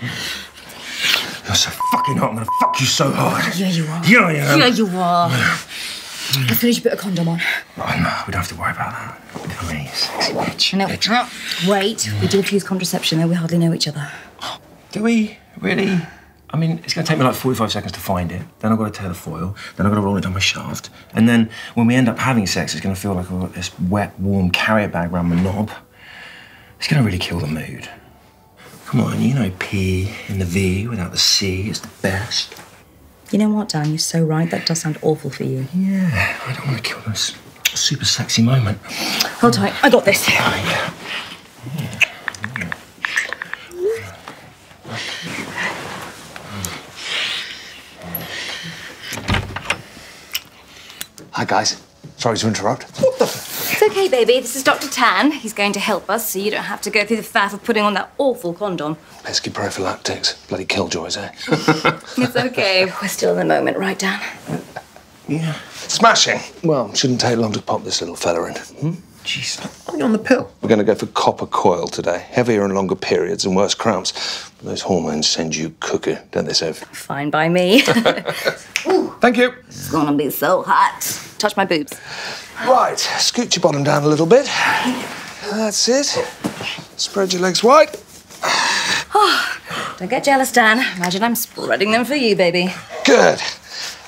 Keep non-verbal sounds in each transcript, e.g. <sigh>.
You're so fucking hot. I'm gonna fuck you so hard. Yeah, you are. Yeah, I am. Yeah, you are. I finished a bit of condom on. Oh, no, we don't have to worry about that. Come you sexy bitch. No, bitch. wait. We did use contraception, though we hardly know each other. Do we? Really? I mean, it's going to take me like 45 seconds to find it. Then I've got to tear the foil. Then I've got to roll it down my shaft. And then when we end up having sex, it's going to feel like I've got this wet, warm carrier bag around my knob. It's going to really kill the mood. Come on, you know P in the V without the C is the best. You know what, Dan? You're so right. That does sound awful for you. Yeah, I don't want to kill this super sexy moment. Hold tight. I got this. Oh, yeah. Hi, guys. Sorry to interrupt. It's okay, baby. This is Dr. Tan. He's going to help us so you don't have to go through the faff of putting on that awful condom. Pesky prophylactics. Bloody killjoys, eh? <laughs> <laughs> It's okay. We're still in the moment, right, Dan? Yeah. Smashing. Well, shouldn't take long to pop this little fella in. Hmm? Jeez, I'm on the pill. We're going to go for copper coil today. Heavier and longer periods and worse cramps. Those hormones send you cuckoo, don't they, Sophie? Fine by me. <laughs> Thank you. it's gonna be so hot. Touch my boobs. Right, scoot your bottom down a little bit. That's it. Spread your legs wide. Oh, <sighs> Don't get jealous, Dan. Imagine I'm spreading them for you, baby. Good.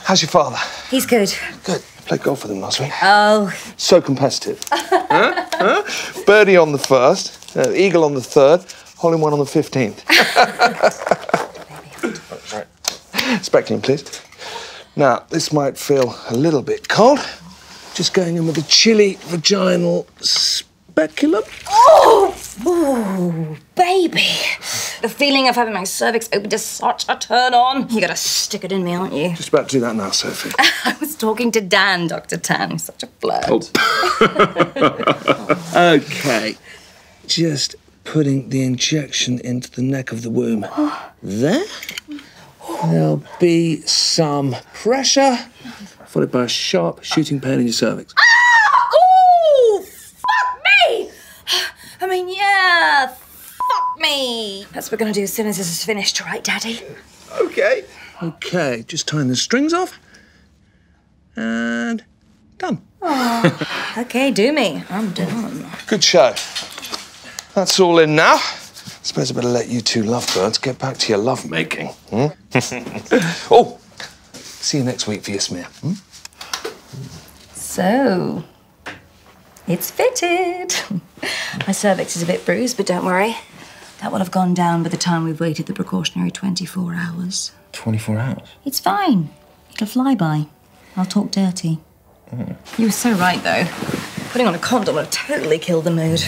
How's your father? He's good. Good. Played golf with him last week. Oh, So competitive. <laughs> huh? Huh? Birdie on the first, uh, eagle on the third, hole in one on the 15th. <laughs> <laughs> Speculum, please. Now, this might feel a little bit cold. Just going in with a chilly vaginal speculum. oh, ooh, baby. The feeling of having my cervix open is such a turn on. You gotta stick it in me, aren't you? Just about to do that now, Sophie. <laughs> I was talking to Dan, Dr. Tan. He's such a flirt. Oh. <laughs> Okay. Just putting the injection into the neck of the womb. <gasps> There. There'll be some pressure, followed by a sharp shooting pain in your cervix. Ah! Ooh, fuck me! I mean, yeah, fuck me. That's what we're gonna do as soon as this is finished, right, Daddy? Okay. Okay, just tying the strings off. And done. Okay, do me. I'm done. Good show. That's all in now. Suppose I better let you two lovebirds get back to your lovemaking. Hmm? <laughs> oh, see you next week for your smear. Hmm? So, it's fitted. <laughs> My cervix is a bit bruised, but don't worry. That will have gone down by the time we've waited the precautionary 24 hours. 24 hours. It's fine. It'll fly by. I'll talk dirty. You were so right, though. Putting on a condom would have totally killed the mood.